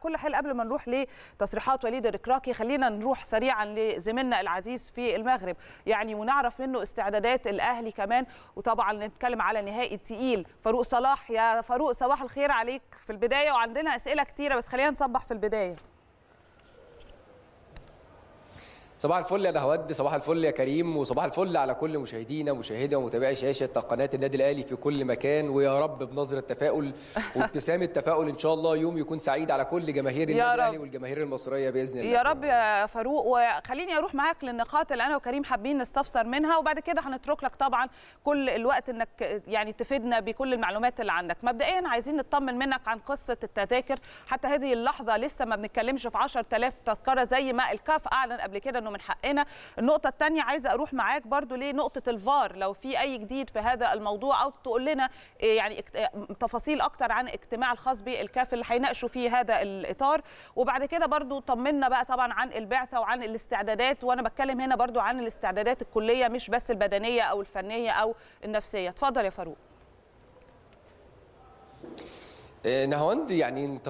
كل حال قبل ما نروح لتصريحات وليد الركراكي خلينا نروح سريعا لزميلنا العزيز في المغرب. يعني ونعرف منه استعدادات الأهلي كمان وطبعا نتكلم على نهائي تقيل فاروق صلاح يا فاروق صباح الخير عليك في البداية وعندنا أسئلة كتيرة بس خلينا نصبح في البداية. صباح الفل يا نهود صباح الفل يا كريم وصباح الفل على كل مشاهدينا ومشاهدة ومتابعي شاشة قناة النادي الأهلي في كل مكان. ويا رب بنظرة تفاؤل وابتسامة تفاؤل إن شاء الله. يوم يكون سعيد على كل جماهير النادي. الأهلي والجماهير المصرية بإذن الله. يا رب يا فاروق. وخليني أروح معاك للنقاط اللي أنا وكريم حابين نستفسر منها وبعد كده هنترك لك طبعا كل الوقت إنك يعني تفيدنا بكل المعلومات اللي عندك. مبدئيا عايزين نطمن منك عن قصة التذاكر. حتى هذه اللحظة لسه ما بنتكلمش في 10000 تذكرة زي ما الكاف أعلن قبل كده إنه من حقنا. النقطة الثانية عايزة أروح معاك برضو لنقطة الفار. لو في أي جديد في هذا الموضوع أو تقول لنا إيه يعني تفاصيل أكتر عن اجتماع الخاص بالكاف اللي هيناقشوا فيه هذا الإطار. وبعد كده برضو طمنا بقى طبعا عن البعثة وعن الاستعدادات. وأنا بتكلم هنا برضو عن الاستعدادات الكلية مش بس البدنية أو الفنية أو النفسية. اتفضل يا فاروق. نهاوند يعني.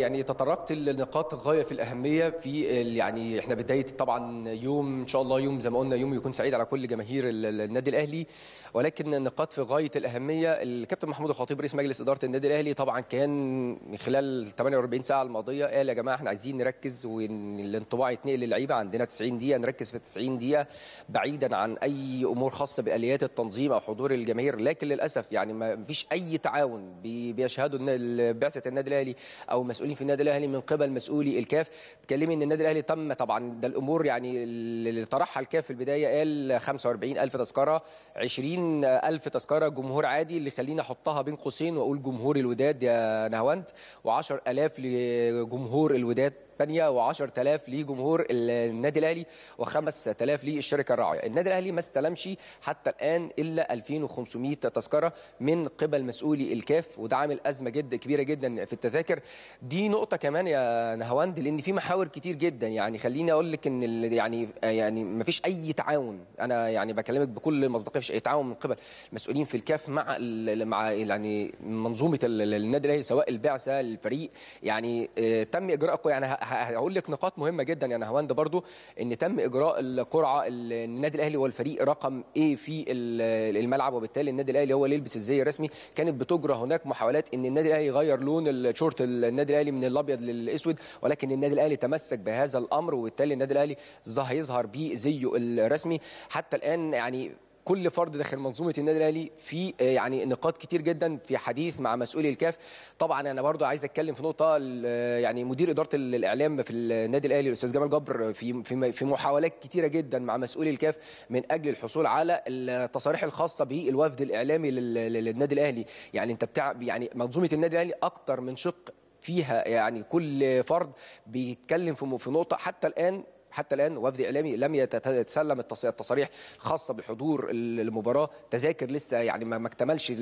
يعني تطرقت لنقاط غاية في الأهمية في يعني إحنا بداية طبعا يوم إن شاء الله يوم زي ما قلنا يوم يكون سعيد على كل جماهير ال- ال- النادي الأهلي ولكن النقاط في غاية الأهمية الكابتن محمود الخطيب رئيس مجلس إدارة النادي الأهلي طبعا كان خلال 48 ساعة الماضية قال يا جماعة إحنا عايزين نركز والانطباع يتنقل للعيبة عندنا 90 دقيقة نركز في 90 دقيقة بعيدا عن أي أمور خاصة بآليات التنظيم أو حضور الجماهير لكن للأسف يعني ما فيش أي تعاون بي- بيشهدوا إن بعثة النادي الأهلي أو مسؤولين في النادي الأهلي من قبل مسؤولي الكاف. تكلمي إن النادي الأهلي تم طبعا ده الأمور يعني اللي طرحها الكاف في البداية قال 45000 تذكرة 20000 تذكرة جمهور عادي اللي خليني أحطها بين قوسين وأقول جمهور الوداد يا نهاوند و10000 لجمهور الوداد. ثانية و10000 لجمهور النادي الأهلي و5000 للشركة الراعية. النادي الأهلي ما استلمش حتى الآن إلا 2500 تذكرة من قبل مسؤولي الكاف وده عامل أزمة جدا كبيرة جدا في التذاكر. دي نقطة كمان يا نهاوند لأن في محاور كتير جدا. يعني خليني أقول لك إن يعني يعني ما فيش أي تعاون. أنا يعني بكلمك بكل مصداقية مفيش أي تعاون من قبل المسؤولين في الكاف مع مع يعني منظومة ال- ال- النادي الأهلي سواء البعثة الفريق. يعني آه، تم إجراء يعني هقول لك نقاط مهمة جدا يا نهاوند برضو إن تم إجراء القرعة ال- النادي الأهلي هو الفريق رقم إيه في ال- الملعب وبالتالي النادي الأهلي هو اللي يلبس الزي الرسمي. كانت بتجرى هناك محاولات إن النادي الأهلي يغير لون الشورت النادي الأهلي من الأبيض للأسود ولكن النادي الأهلي تمسك بهذا الأمر وبالتالي النادي الأهلي ظه- هيظهر بيه زيه الرسمي. حتى الآن يعني كل فرد داخل منظومة النادي الأهلي في آه، يعني نقاط كتير جدا في حديث مع مسؤولي الكاف. طبعا أنا برضو عايز أتكلم في نقطة آه، يعني مدير إدارة ال- الإعلام في النادي الأهلي الأستاذ جمال جبر في في في محاولات كتيرة جدا مع مسؤولي الكاف من أجل الحصول على التصاريح الخاصة بالوفد الإعلامي لل- لل- للنادي الأهلي. يعني أنت بتاع يعني منظومة النادي الأهلي أكتر من شق فيها يعني كل فرد بيتكلم في نقطة. حتى الآن حتى الآن وفد إعلامي لم يتسلم التص- التصاريح خاصة بحضور المباراة. تذاكر لسه يعني ما اكتملش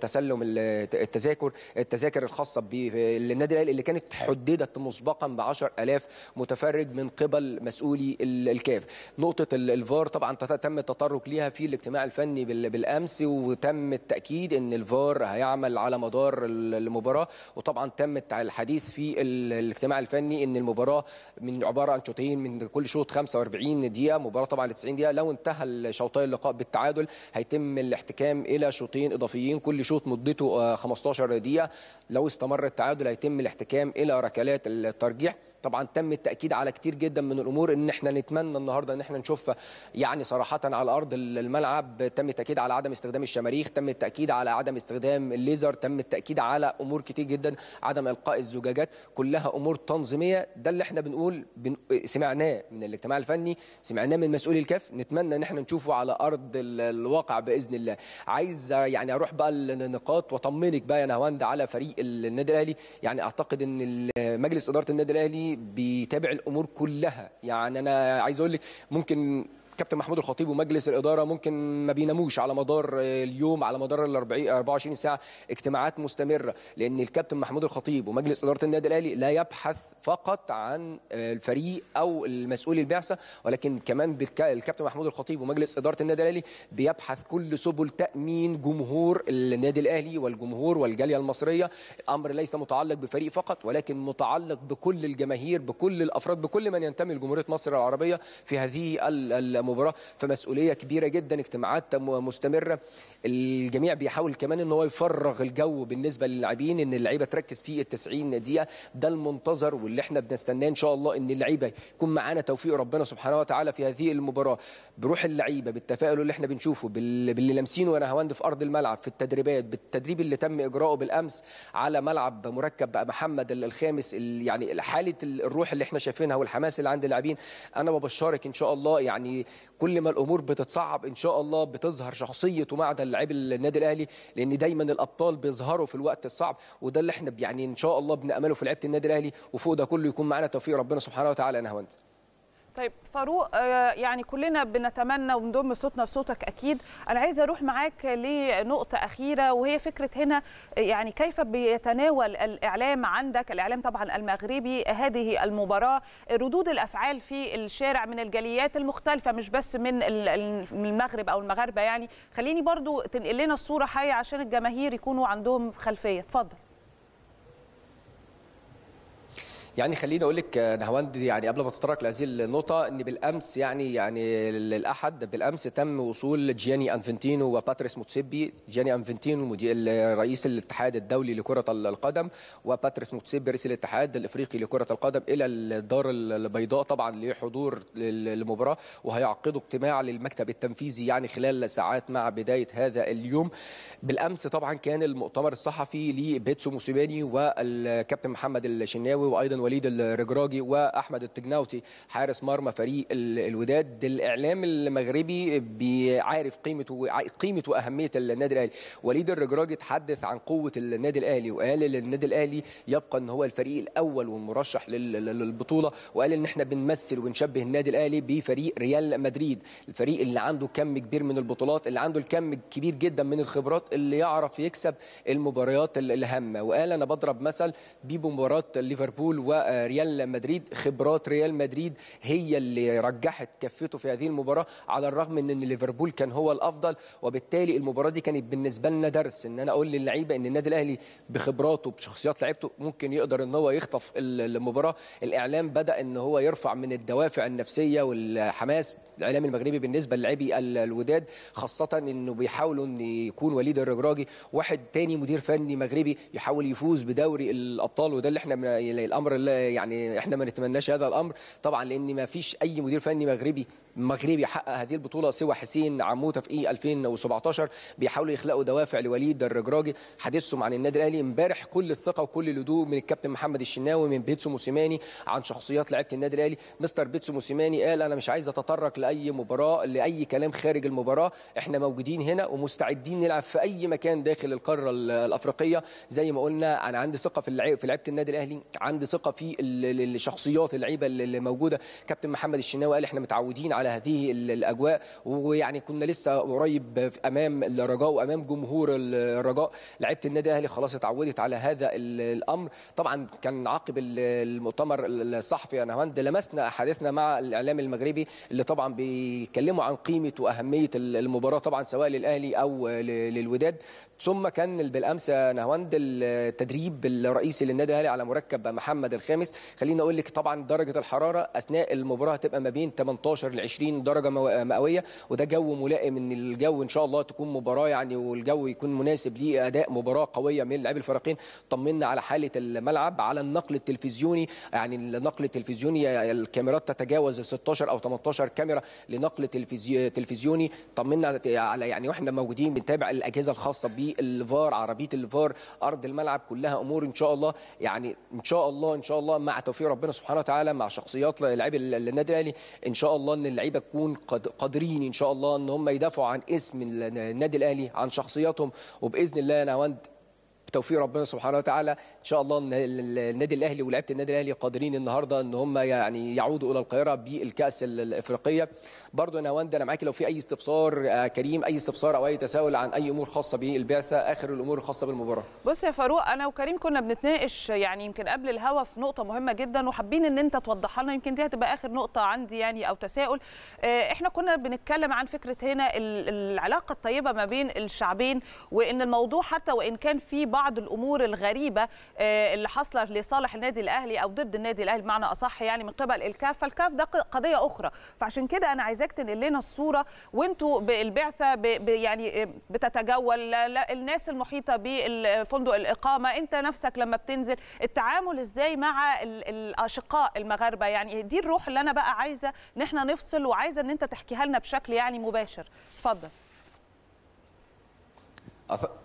تسلم الت- التذاكر. التذاكر الخاصة بالنادي الأهلي اللي كانت حددت مسبقا ب 10000 متفرج من قبل مسؤولي ال- الكاف. نقطة ال- الفار طبعا تم التطرق ليها في الاجتماع الفني بال- بالأمس وتم التأكيد إن الفار هيعمل على مدار ال- المباراة. وطبعا تم الحديث في ال- الاجتماع الفني إن المباراة من عبارة عن شوطين من كل شوط 45 دقيقة مباراة طبعا ل 90 دقيقة. لو انتهى شوطي اللقاء بالتعادل هيتم الاحتكام إلى شوطين إضافيين. كل شوط مدته آه، 15 دقيقة. لو استمر التعادل هيتم الاحتكام إلى ركلات الترجيح. طبعا تم التأكيد على كتير جدا من الأمور إن إحنا نتمنى النهارده إن إحنا نشوفها يعني صراحة على ارض الملعب. تم التأكيد على عدم استخدام الشماريخ تم التأكيد على عدم استخدام الليزر تم التأكيد على أمور كتير جدا عدم إلقاء الزجاجات. كلها أمور تنظيمية. ده اللي إحنا بنقول بن... سمعناه من الاجتماع الفني سمعناه من مسؤولي الكاف. نتمنى إن إحنا نشوفه على أرض ال- الواقع بإذن الله. عايز يعني أروح بقى النقاط وأطمنك بقى يا نهاوند على فريق النادي الأهلي. يعني أعتقد إن مجلس إدارة النادي الأهلي بيتابع الأمور كلها. يعني أنا عايز أقول لك ممكن كابتن محمود الخطيب ومجلس الإدارة ممكن ما بيناموش على مدار اليوم على مدار ال 40 24 ساعة اجتماعات مستمرة لأن الكابتن محمود الخطيب ومجلس إدارة النادي الأهلي لا يبحث فقط عن الفريق أو المسؤول البعثة ولكن كمان الكابتن محمود الخطيب ومجلس إدارة النادي الأهلي بيبحث كل سبل تأمين جمهور النادي الأهلي والجمهور والجالية المصرية. أمر ليس متعلق بفريق فقط ولكن متعلق بكل الجماهير بكل الأفراد بكل من ينتمي لجمهورية مصر العربية في هذه المباراه فمسؤوليه كبيرة جدا اجتماعات مستمرة. الجميع بيحاول كمان إن هو يفرغ الجو بالنسبة للاعبين إن اللعيبة تركز في ال 90 دقيقة. ده المنتظر واللي إحنا بنستناه إن شاء الله إن اللعيبة يكون معانا توفيق ربنا سبحانه وتعالى في هذه المباراة. بروح اللعيبة بالتفاؤل اللي إحنا بنشوفه باللي لامسينه وأنا هوند في أرض الملعب في التدريبات بالتدريب اللي تم إجراؤه بالأمس على ملعب مركب محمد الخامس يعني حالة الروح اللي إحنا شايفينها والحماس اللي عند اللاعبين. أنا ببشرك إن شاء الله يعني كل ما الأمور بتتصعب إن شاء الله بتظهر شخصية ومعدن لاعب النادي الأهلي لأن دايما الأبطال بيظهروا في الوقت الصعب وده اللي إحنا يعني إن شاء الله بنأمله في لعيبة النادي الأهلي وفوق ده كله يكون معانا توفيق ربنا سبحانه وتعالى. أنا هوند طيب فاروق يعني كلنا بنتمنى ونضم صوتنا لصوتك أكيد. أنا عايزة أروح معاك لنقطة أخيرة وهي فكرة هنا يعني كيف بيتناول الإعلام عندك؟ الإعلام طبعا المغربي هذه المباراة ردود الأفعال في الشارع من الجاليات المختلفة مش بس من المغرب أو المغاربة يعني. خليني برضو تنقل لنا الصورة حية عشان الجماهير يكونوا عندهم خلفية. اتفضل. يعني خليني أقول لك نهواند يعني قبل ما تتطرق لهذه النقطة إن بالأمس يعني يعني الاحد بالأمس تم وصول جياني أنفنتينو وباتريس موتسيبي. جياني أنفنتينو رئيس الاتحاد الدولي لكرة القدم وباتريس موتسيبي رئيس الاتحاد الإفريقي لكرة القدم إلى الدار البيضاء طبعا لحضور المباراه وهيعقدوا اجتماع للمكتب التنفيذي يعني خلال ساعات مع بداية هذا اليوم. بالأمس طبعا كان المؤتمر الصحفي لبيتسو موسيماني والكابتن محمد الشناوي وأيضا وليد الرجراجي وأحمد التجناوتي حارس مرمى فريق الوداد. الإعلام المغربي بيعرف قيمه قيمه وأهمية النادي الأهلي. وليد الرجراجي تحدث عن قوة النادي الأهلي وقال إن النادي الأهلي يبقى إن هو الفريق الأول والمرشح للبطولة. وقال إن إحنا بنمثل ونشبه النادي الأهلي بفريق ريال مدريد الفريق اللي عنده كم كبير من البطولات اللي عنده الكم كبير جدا من الخبرات اللي يعرف يكسب المباريات الهامة. وقال أنا بضرب مثل بمباراه ليفربول وريال مدريد خبرات ريال مدريد هي اللي رجحت كفته في هذه المباراة على الرغم من إن ليفربول كان هو الأفضل وبالتالي المباراة دي كانت بالنسبة لنا درس. إن أنا أقول للعيبة إن النادي الأهلي بخبراته بشخصيات لعيبته ممكن يقدر إن هو يخطف المباراة. الإعلام بدأ إن هو يرفع من الدوافع النفسية والحماس الإعلام المغربي بالنسبة للاعبي الوداد خاصة إنه بيحاولوا إن يكون وليد الرجراجي واحد تاني مدير فني مغربي يحاول يفوز بدوري الأبطال وده اللي إحنا من الأمر اللي يعني إحنا ما نتمناش هذا الأمر. طبعا لإن ما فيش أي مدير فني مغربي مغربي حقق هذه البطولة سوى حسين عموتة في 2017 بيحاولوا يخلقوا دوافع لوليد الرجراجي حديثهم عن النادي الأهلي امبارح كل الثقة وكل الهدوء من الكابتن محمد الشناوي من بيتسو موسيماني عن شخصيات لعيبة النادي الأهلي. مستر بيتسو موسيماني قال أنا مش عايز أتطرق لأي مباراة لأي كلام خارج المباراة إحنا موجودين هنا ومستعدين نلعب في أي مكان داخل القارة الأفريقية. زي ما قلنا أنا عندي ثقة في اللعيبه في لعيبة النادي الأهلي عندي ثقة في الشخصيات اللعيبة اللي موجودة. كابتن محمد الشناوي قال إحنا متعودين على هذه الأجواء. ويعني كنا لسه قريب أمام الرجاء وأمام جمهور الرجاء. لعيبه النادي الأهلي خلاص اتعودت على هذا الأمر. طبعا كان عقب المؤتمر الصحفي أنا هند لمسنا احاديثنا مع الإعلام المغربي اللي طبعا بيتكلموا عن قيمة وأهمية المباراة طبعا سواء للأهلي أو للوداد. ثم كان بالأمس نهواند التدريب الرئيسي للنادي الأهلي على مركب محمد الخامس. خليني أقول لك طبعا درجة الحرارة أثناء المباراة هتبقى ما بين 18 ل 20 درجة مئوية وده جو ملائم إن الجو إن شاء الله تكون مباراة يعني والجو يكون مناسب لأداء مباراة قوية من لاعبي الفريقين. طمنا على حالة الملعب على النقل التلفزيوني يعني النقل التلفزيوني الكاميرات تتجاوز 16 أو 18 كاميرا لنقل تلفزيوني. طمنا على يعني وإحنا موجودين بنتابع الأجهزة الخاصة بالفار عربية الفار أرض الملعب كلها أمور إن شاء الله. يعني إن شاء الله إن شاء الله مع توفيق ربنا سبحانه وتعالى مع شخصيات لاعبي النادي الأهلي إن شاء الله إن اللعيبة تكون قادرين إن شاء الله إن هم يدافعوا عن اسم النادي الأهلي عن شخصياتهم. وبإذن الله يا نواند بتوفيق ربنا سبحانه وتعالى. إن شاء الله النادي الأهلي ولاعيبه النادي الأهلي قادرين النهارده إن هم يعني يعودوا إلى القاهرة بالكأس الإفريقية. برضو أنا وند أنا معاكي لو في أي استفسار آه، كريم أي استفسار أو أي تساؤل عن أي أمور خاصة بالبعثة آخر الأمور الخاصة بالمباراة. بص يا فاروق أنا وكريم كنا بنتناقش يعني يمكن قبل الهوا في نقطة مهمة جدا وحابين إن أنت توضحها لنا. يمكن دي هتبقى آخر نقطة عندي يعني أو تساؤل. آه، إحنا كنا بنتكلم عن فكرة هنا ال- العلاقة الطيبة ما بين الشعبين وإن الموضوع حتى وإن كان في بعض الأمور الغريبة آه، اللي حاصلة لصالح النادي الأهلي أو ضد النادي الأهلي بمعنى أصح يعني من قبل الكاف. فالكاف ده قضية أخرى. فعشان كده أنا عايزاك تنقل لنا الصورة وأنتوا بالبعثه يعني بتتجول لا- لا- الناس المحيطة بفندق الإقامة أنت نفسك لما بتنزل التعامل إزاي مع ال- الأشقاء المغاربة؟ يعني دي الروح اللي أنا بقى عايزة إن إحنا نفصل وعايزة إن أنت تحكيها لنا بشكل يعني مباشر. اتفضل.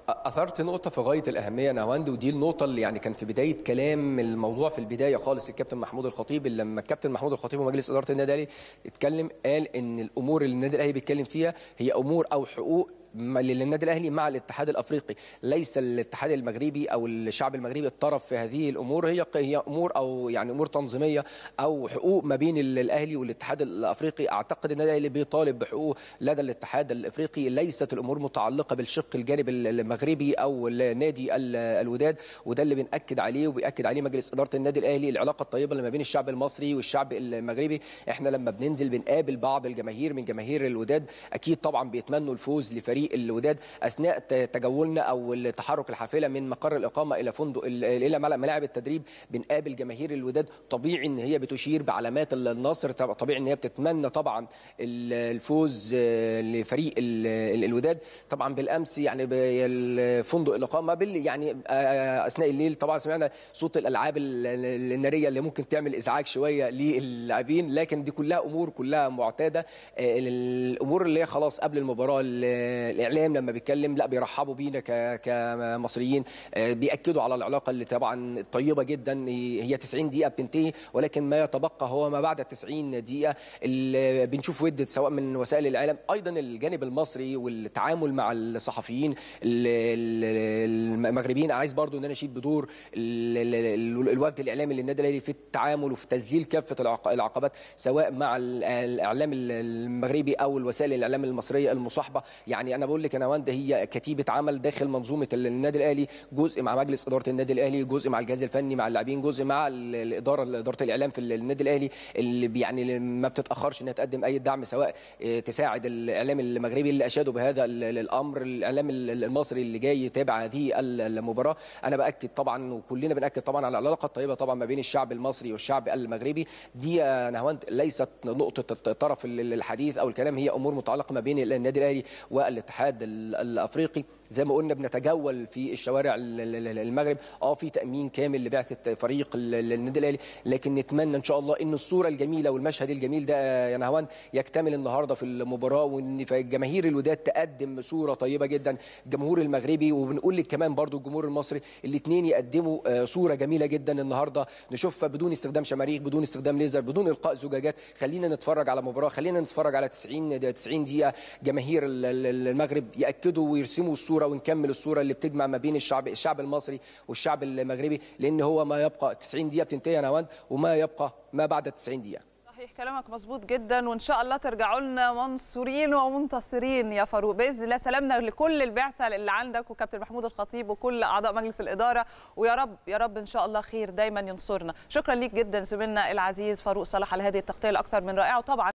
أثرت نقطة في غاية الأهمية. نهاوند ودي النقطة اللي يعني كان في بداية كلام الموضوع في البداية خالص الكابتن محمود الخطيب. اللي لما الكابتن محمود الخطيب ومجلس إدارة النادي الأهلي اتكلم قال إن الأمور اللي النادي الأهلي بيتكلم فيها هي أمور أو حقوق للنادي الأهلي مع الاتحاد الأفريقي. ليس الاتحاد المغربي أو الشعب المغربي الطرف في هذه الأمور. هي هي أمور أو يعني أمور تنظيمية أو حقوق ما بين ال- الأهلي والاتحاد الأفريقي. أعتقد النادي الأهلي بيطالب بحقوق لدى الاتحاد الأفريقي. ليست الأمور متعلقة بالشق الجانب المغربي أو النادي ال- الوداد. وده اللي بنأكد عليه وبيأكد عليه مجلس إدارة النادي الأهلي. العلاقة الطيبة اللي ما بين الشعب المصري والشعب المغربي. إحنا لما بننزل بنقابل بعض الجماهير من جماهير الوداد أكيد طبعا بيتمنوا الفوز لفريق الوداد أثناء تجولنا أو تحرك الحافلة من مقر الإقامة إلى فندق ال- إلى ملا- ملاعب التدريب بنقابل جماهير الوداد. طبيعي إن هي بتشير بعلامات ال- النصر طب- طبيعي إن هي بتتمنى طبعا ال- الفوز آه، لفريق ال- ال- الوداد. طبعا بالأمس يعني الفندق الإقامة بال يعني آه، أثناء الليل. طبعا سمعنا صوت الألعاب ال- ال- النارية اللي ممكن تعمل إزعاج شوية للاعبين لكن دي كلها أمور كلها معتادة. آه، الأمور اللي هي خلاص قبل المباراة ال- الإعلام لما بيتكلم لا بيرحبوا بينا كمصريين آه، بيأكدوا على العلاقة اللي طبعا طيبة جدا هي 90 دقيقة بتنتهي ولكن ما يتبقى هو ما بعد 90 دقيقة اللي بنشوف ود سواء من وسائل الإعلام أيضا الجانب المصري والتعامل مع الصحفيين ال- ال- المغربيين. عايز برضو إن أنا أشيد بدور ال- ال- ال- الوفد الإعلامي للنادي الأهلي في التعامل وفي تذليل كافة العق- العقبات سواء مع ال- الإعلام المغربي أو الوسائل الإعلام المصرية المصاحبة. يعني أنا بقول لك أنا وند هي كتيبة عمل داخل منظومة النادي الأهلي جزء مع مجلس إدارة النادي الأهلي جزء مع الجهاز الفني مع اللاعبين جزء مع ال- الاداره إدارة الإعلام في النادي الأهلي اللي يعني ما بتتأخرش إنها تقدم أي دعم سواء آه، تساعد الإعلام المغربي اللي اشادوا بهذا ال- ال- الأمر الإعلام ال- المصري اللي جاي يتابع هذه ال- المباراة. أنا بأكد طبعا وكلنا بنأكد طبعا على العلاقة الطيبة طبعا ما بين الشعب المصري والشعب المغربي. دي يا نهاوند ليست نقطة الطرف ال- الحديث أو الكلام هي أمور متعلقة ما بين النادي الأهلي ال- الأفريقي زي ما قلنا بنتجول في الشوارع ال- ال- ال- المغرب. آه في تأمين كامل لبعثة فريق ال- ال- النادي الأهلي لكن نتمنى إن شاء الله إن الصورة الجميلة والمشهد الجميل ده يا نهوان يكتمل النهارده في المباراة وإن جماهير الوداد تقدم صورة طيبة جدا الجمهور المغربي. وبنقول لك كمان برضو الجمهور المصري الاثنين يقدموا آه، صورة جميلة جدا النهارده. نشوفها بدون استخدام شماريخ بدون استخدام ليزر بدون إلقاء زجاجات خلينا نتفرج على مباراة خلينا نتفرج على 90 90 دقيقة جماهير ال- ال- المغرب يأكدوا ويرسموا الصورة ونكمل الصورة اللي بتجمع ما بين الشعب الشعب المصري والشعب المغربي لأن هو ما يبقى 90 دقيقة بتنتهي يا نوان وما يبقى ما بعد 90 دقيقة. صحيح كلامك مظبوط جدا وإن شاء الله ترجعوا لنا منصورين ومنتصرين يا فاروق. بإذن الله سلامنا لكل البعثة اللي عندك وكابتن محمود الخطيب وكل أعضاء مجلس الإدارة ويا رب يا رب إن شاء الله خير دايما ينصرنا. شكرا ليك جدا زميلنا العزيز فاروق صلاح على هذه التغطية الأكثر من رائعة وطبعا